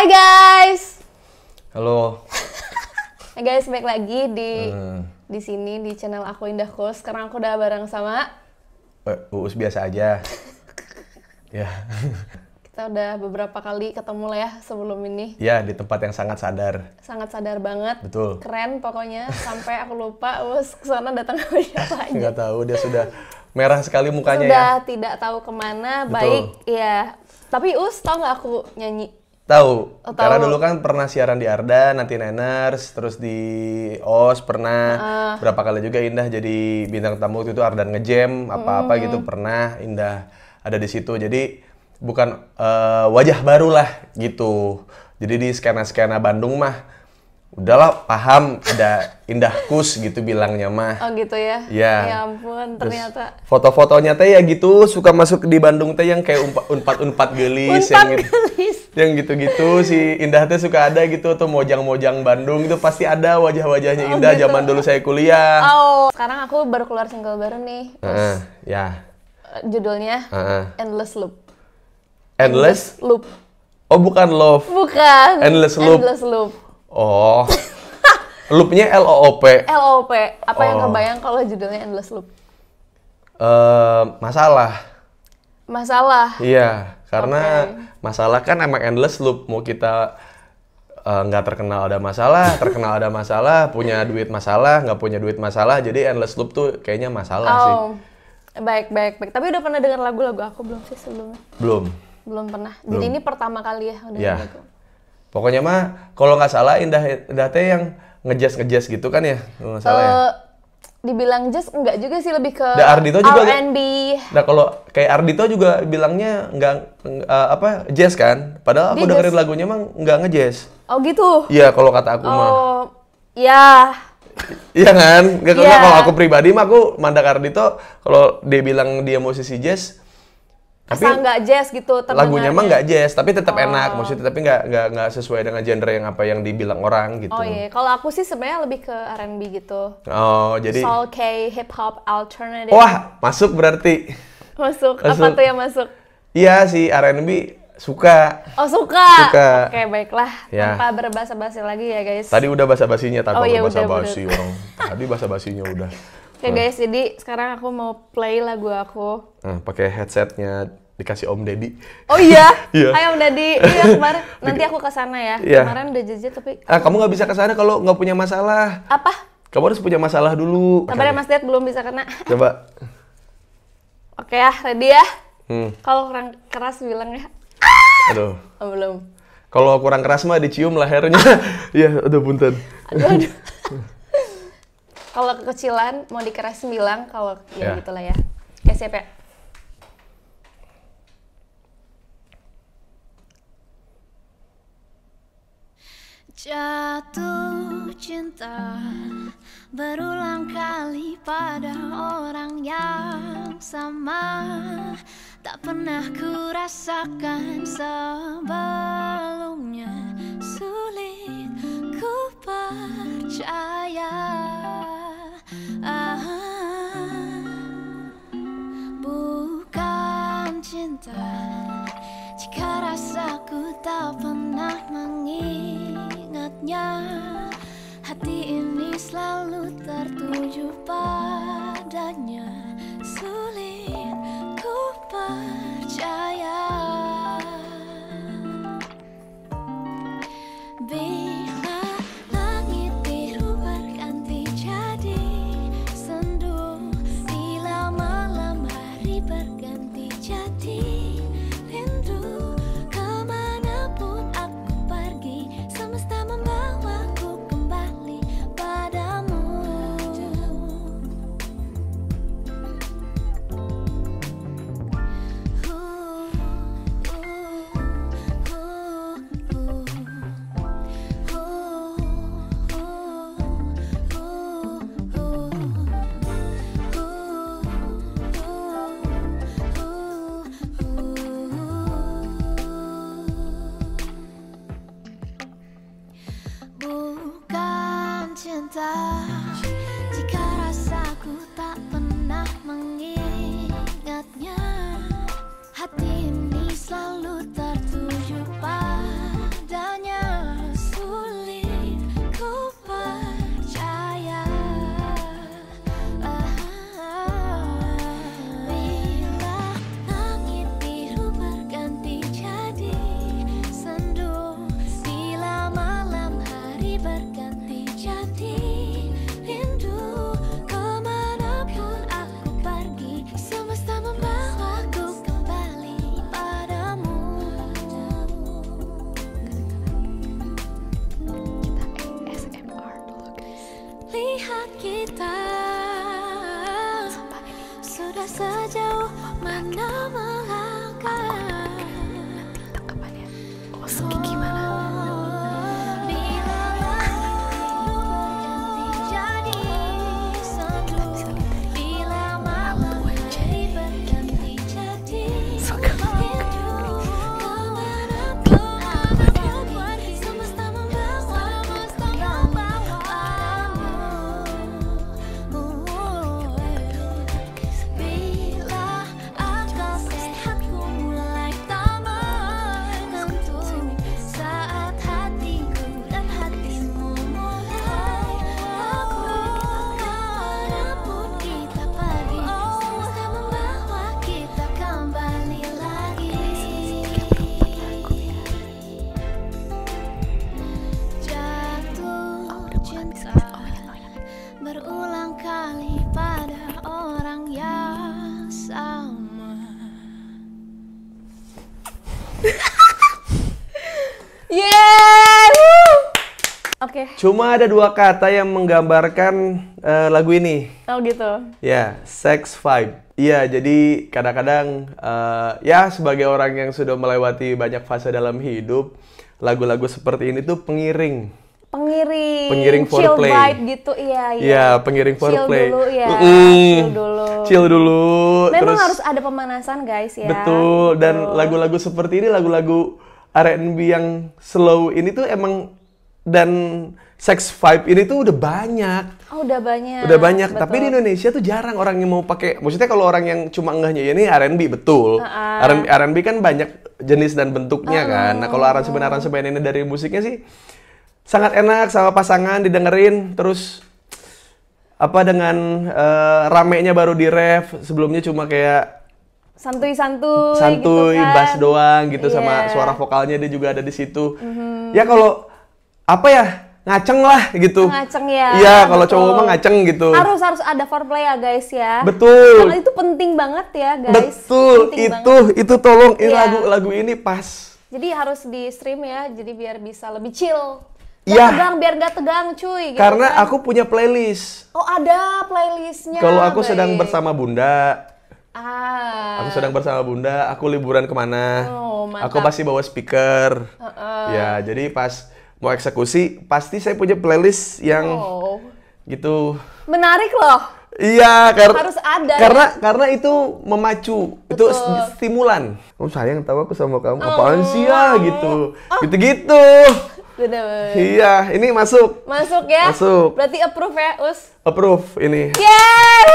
Hai guys. Halo. Hai guys, balik lagi di Hmm. di sini di channel aku Indah Kus. Sekarang aku udah bareng sama Eh, Uus biasa aja. ya. kita udah beberapa kali ketemu lah ya sebelum ini. ya, di tempat yang sangat sadar. Sangat sadar banget. Betul. Keren pokoknya sampai aku lupa us ke sana datang sama siapa aja. Nggak tahu dia sudah merah sekali mukanya Sudah ya. tidak tahu ke mana, Betul. baik ya. Tapi us tau nggak aku nyanyi? Tahu. Oh, Karena tahu. dulu kan pernah siaran di Arda, nanti Niners, terus di OS pernah. Ah. Berapa kali juga Indah jadi bintang tamu waktu itu Ardan ngejam, apa-apa Hmm. gitu pernah Indah ada di situ. Jadi bukan eh, wajah baru lah gitu. Jadi di skena-skena Bandung mah udahlah paham ada Indah Kus gitu bilangnya mah. Oh gitu ya? Iya. Ya ampun, ternyata. foto-fotonya teh ya gitu suka masuk di Bandung teh yang kayak umpa- unpat-unpat gelis Unpad yang gelis. Yang gitu-gitu si Indah teh suka ada gitu tuh mojang-mojang Bandung itu pasti ada wajah-wajahnya Oh, Indah gitu. zaman dulu saya kuliah. Oh, sekarang aku baru keluar single baru nih. Heeh, ya. Eh, Judulnya Heeh. Endless Loop. Endless? Loop. Oh bukan love. Bukan. Endless Loop. Endless Loop. Oh. Loopnya L O O P. LOP. Apa yang Oh. kebayang kalau judulnya Endless Loop? Eh, masalah. Masalah. Iya, karena Oke. masalah kan emang endless loop. Mau kita eh, nggak terkenal ada masalah, terkenal ada masalah, punya duit masalah, nggak punya duit masalah, jadi endless loop tuh kayaknya masalah sih. Oh. Baik, baik, baik. Tapi udah pernah dengar lagu-lagu aku belum sih sebelumnya? Belum. Belum pernah. Jadi ini pertama kali ya udah lagu. Pokoknya mah kalau nggak salah Indah Indah teh yang ngejas ngejas gitu kan ya, kalau nggak salah ya. Eh, dibilang jazz enggak juga sih lebih ke Da Ardito juga R&B. Nah kalau kayak Ardito juga bilangnya nggak eh, apa jazz kan, padahal aku Dia dengerin jazz. lagunya mah nggak ngejazz. Oh gitu. Iya kalau kata aku mah. Oh, ya. Iya kan? Gak Iya. kalau aku pribadi mah aku Mandak Ardito kalau dia bilang dia musisi jazz tapi Asal nggak jazz gitu lagunya mah terdengarnya. nggak jazz tapi tetap enak maksudnya tapi nggak nggak nggak sesuai dengan genre yang apa yang dibilang orang gitu. Oh iya, kalau aku sih sebenarnya lebih ke R&B gitu. Oh, jadi Soul K, hip hop, alternative. wah masuk berarti. Masuk. Apa Masuk. tuh yang masuk? Iya si R&B suka. Oh suka. Suka. Oke baiklah. Ya. Tanpa berbahasa-basi lagi ya guys. Tadi udah basa-basinya tanpa Oh, iya, udah, basi orang. Tadi basa-basinya udah. Oke guys, jadi sekarang aku mau play lagu aku. Nah, pakai headsetnya dikasih Om Deddy. Oh iya, Iya. Hai Om Dadi. Iya kemarin nanti aku ke sana ya. Iya. Kemarin udah jajan tapi Ah, kamu nggak bisa ke sana kalau nggak punya masalah. apa? Kamu harus punya masalah dulu. Kabar ya Mas Ded belum bisa kena. Coba. Oke ya, ready ya? Hmm. Kalau kurang keras bilang ya. Aduh. Oh, belum. Kalau kurang keras mah dicium lehernya. Iya, udah punten. Aduh, aduh. Kalau kekecilan mau dikerasin bilang kalau ya Ya. gitulah ya. Oke siap ya. Jatuh cinta berulang kali pada orang yang sama Tak pernah ku rasakan sebelumnya Sulit ku percaya cinta. Jika rasaku tak pernah mengingatnya Hati ini selalu Berulang kali pada orang yang sama! Woo! Oke, Cuma ada dua kata yang menggambarkan eh, lagu ini. oh gitu. Ya, sex vibe. Iya, jadi kadang-kadang eh, ya sebagai orang yang sudah melewati banyak fase dalam hidup, lagu-lagu seperti ini tuh pengiring. Pengiring, Pengiring chill foreplay. vibe gitu, iya iya. Iya, pengiring Chill foreplay. dulu ya, Mm-mm. chill dulu. Chill dulu. Memang terus harus ada pemanasan guys ya. betul dan lagu-lagu seperti ini lagu-lagu R&B yang slow ini tuh emang dan sex vibe ini tuh udah banyak. Oh udah banyak. Udah banyak, betul. tapi di Indonesia tuh jarang orang yang mau pakai. Maksudnya kalau orang yang cuma ngehnya ini R&B betul. Ah, R&B, R&B kan banyak jenis dan bentuknya kan. Nah kalau aransemen aransemen ini dari musiknya sih sangat enak sama pasangan didengerin. Terus apa dengan eh, ramenya baru di ref. Sebelumnya cuma kayak santuy-santuy santuy, gitu kan. bass doang gitu sama Iya. Mhm. suara vokalnya dia juga ada di situ. Ya kalau apa ya ngaceng lah gitu. Ngaceng ya, Iya kalau cowok mah ngaceng gitu. Harus harus ada foreplay ya guys ya. Betul. Karena itu penting banget ya guys. Betul, Penting itu banget. itu tolong ini Iya. lagu-lagu ini pas. Jadi harus di stream ya, jadi biar bisa lebih chill. Iya. tegang, biar gak tegang cuy. Gitu Karena kan. aku punya playlist. Oh ada playlistnya. Kalau aku sedang baik. bersama Bunda, Ah. aku sedang bersama Bunda, aku liburan ke mana, Oh, mantap. aku pasti bawa speaker. Ya, jadi pas mau eksekusi pasti saya punya playlist yang Oh. gitu. Menarik loh. Iya, karena Harus ada, ya? karena karena itu memacu, itu Betul. st- stimulan. Oh sayang tahu aku sama kamu Oh. apaan sih ya gitu, gitu-gitu. Bener. Iya, ini masuk. Masuk ya? Masuk. Berarti approve ya, Us? Approve ini. Yeay!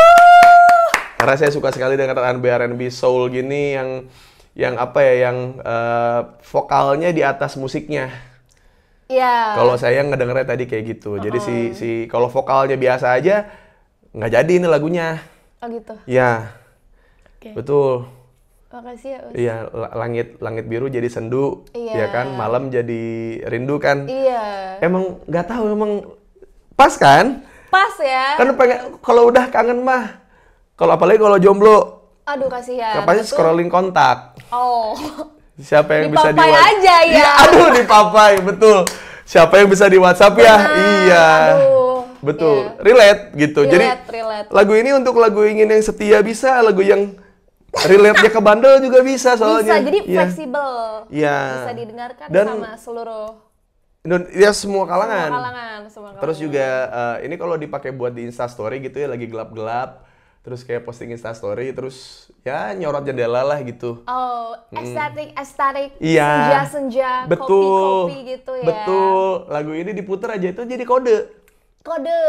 Karena saya suka sekali dengan R&B R&B soul gini yang yang apa ya yang eh, vokalnya di atas musiknya. Iya. Kalau saya ngedengernya tadi kayak gitu. Jadi si si kalau vokalnya biasa aja nggak jadi ini lagunya. Oh gitu. Ya, Oke. betul. Makasih ya, Us. Iya, la- langit langit biru jadi sendu, Iya. ya kan? Malam jadi rindu kan? Iya. Emang nggak tahu emang pas kan? Pas ya. Kan pengen kalau udah kangen mah. Kalau apalagi kalau jomblo, Aduh kasihan. kapan Betul. scrolling kontak. Oh. Siapa yang bisa di aja ya. Iya, aduh dipapai, betul. Siapa yang bisa di WhatsApp ya? Benar, Iya. aduh. Betul. Iya. Relate gitu. Jadi Relate, relate. lagu ini untuk lagu ingin yang setia bisa, lagu yang relate dia ke bandel juga bisa soalnya. Bisa, jadi Iya. fleksibel. Iya. Bisa didengarkan Dan- sama seluruh ya semua kalangan. semua kalangan. Semua kalangan. Terus juga eh, ini kalau dipakai buat di Insta Story gitu ya lagi gelap-gelap, terus kayak posting Insta Story, terus ya nyorot jendela lah gitu. Oh, estetik, estetik, Iya. senja-senja, Betul. kopi-kopi gitu ya. Betul. Lagu ini diputar aja itu jadi kode. Kode.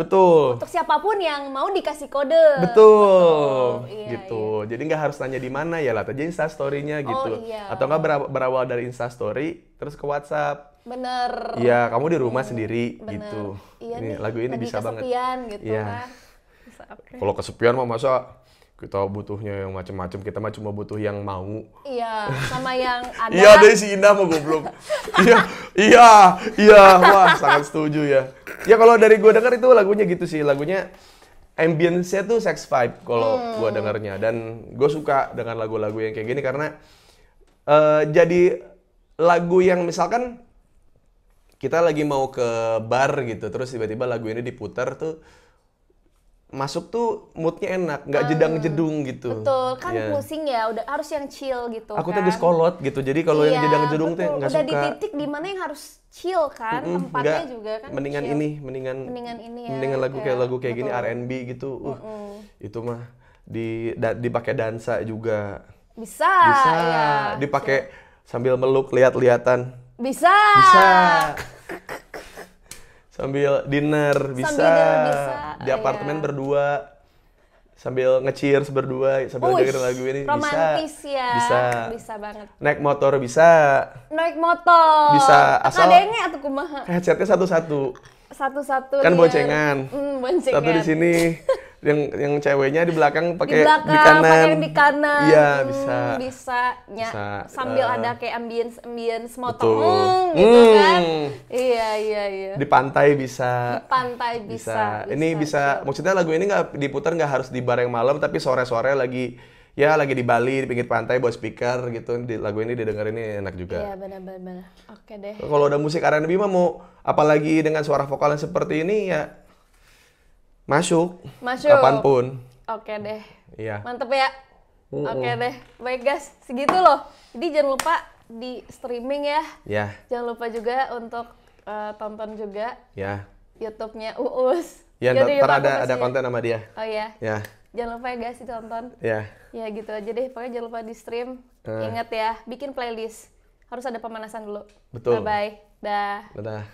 Betul. Untuk siapa pun yang mau dikasih kode. Betul, iya, gitu. Jadi nggak harus nanya di mana ya lah, aja Insta Story-nya gitu. iya. Atau nggak bera- berawal dari Insta Story terus ke WhatsApp. Bener. Iya, kamu di rumah sendiri Bener. gitu. Iya ini nih, lagu ini lagi bisa banget. kesepian gitu Iya. kan. Kalau kesepian mah masa kita butuhnya yang macam-macam, kita mah cuma butuh yang mau. Iya, sama yang ada. Iya, dari si Indah mau goblok. iya, iya, iya, wah sangat setuju ya. Ya kalau dari gue denger itu lagunya gitu sih, lagunya ambience-nya tuh sex vibe kalau Hmm. gue dengernya dan gue suka dengan lagu-lagu yang kayak gini karena eh, jadi lagu yang misalkan kita lagi mau ke bar gitu, terus tiba-tiba lagu ini diputar tuh masuk tuh moodnya enak, nggak jedang jedung gitu. Betul, kan Iya. pusing ya, udah harus yang chill gitu Aku kan. tuh geus kolot gitu, jadi kalau yang Iya, jedang jedung tuh nggak Udah suka. di titik di mana yang harus chill kan, Mm-mm, tempatnya nggak. juga kan mendingan chill. ini mendingan Mendingan ini ya, mendingan lagu kayak iya, lagu kayak gini. R&B gitu uh itu mah di da, dipakai dansa juga Bisa, bisa ya. dipakai sambil meluk lihat-lihatan Bisa. bisa sambil dinner bisa, dinner bisa, di apartemen iya. berdua sambil nge-cheers berdua sambil Uish, dengerin lagu ini romantis bisa ya. bisa Bisa banget. naik motor bisa Naik motor. Bisa, asal- Kadenge atau kumaha? headsetnya satu-satu Satu-satu kan nih. boncengan Hmm, boncengan. satu di sini yang yang ceweknya di belakang di pakai belakang, di kanan pakai di kanan. iya Hmm, bisa Bisa. nya- Bisa, Sambil eh, ada kayak ambience ambience motor. Hmm, gitu Hmm. kan. Iya, iya, iya. di pantai bisa Di pantai bisa. ini bisa chill. maksudnya lagu ini nggak diputar nggak harus di bar yang malam tapi sore-sore lagi ya lagi di Bali di pinggir pantai buat speaker gitu di lagu ini didengar ini enak juga Iya, benar-benar. benar. Oke deh. kalau udah musik R&B mah mau apalagi dengan suara vokal yang seperti ini ya masuk Masuk. kapan pun Oke deh. iya Mantep ya. Oke deh. Baik guys, segitu loh. Jadi jangan lupa di streaming ya. ya Jangan lupa juga untuk eh, tonton juga ya YouTube-nya Uus. ya ntar ada ada konten sama dia Oh iya. ya Jangan lupa ya guys ditonton. ya Ya gitu aja deh. Pokoknya jangan lupa di stream. Eh. Ingat ya, bikin playlist. Harus ada pemanasan dulu. Betul. Bye bye. Dah. dadah